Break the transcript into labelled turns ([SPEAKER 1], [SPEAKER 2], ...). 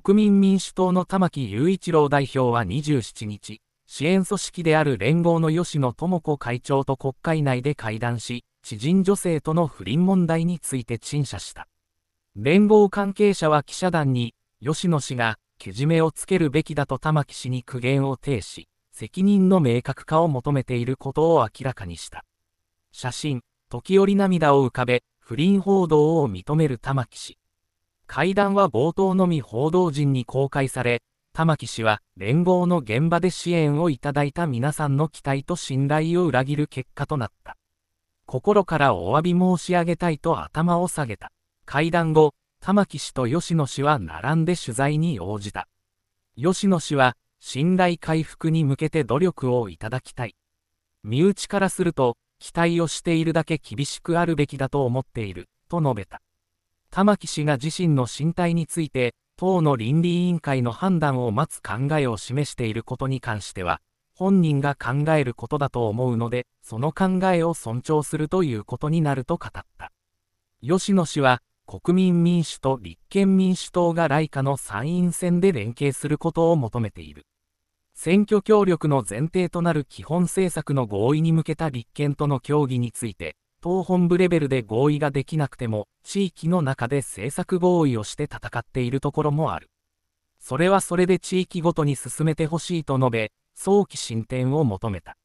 [SPEAKER 1] 国民民主党の玉木雄一郎代表は27日、支援組織である連合の吉野智子会長と国会内で会談し、知人女性との不倫問題について陳謝した。連合関係者は記者団に、吉野氏が、けじめをつけるべきだと玉木氏に苦言を呈し、責任の明確化を求めていることを明らかにした。写真、時折涙を浮かべ、不倫報道を認める玉木氏。会談は冒頭のみ報道陣に公開され、玉木氏は連合の現場で支援をいただいた皆さんの期待と信頼を裏切る結果となった。心からお詫び申し上げたいと頭を下げた。会談後、玉木氏と吉野氏は並んで取材に応じた。吉野氏は、信頼回復に向けて努力をいただきたい。身内からすると、期待をしているだけ厳しくあるべきだと思っている、と述べた。玉木氏が自身の進退について、党の倫理委員会の判断を待つ考えを示していることに関しては、本人が考えることだと思うので、その考えを尊重するということになると語った。吉野氏は、国民民主と立憲民主党が来夏の参院選で連携することを求めている。選挙協力の前提となる基本政策の合意に向けた立憲との協議について、党本部レベルで合意ができなくても、地域の中で政策合意をして戦っているところもある。それはそれで地域ごとに進めてほしいと述べ、早期進展を求めた。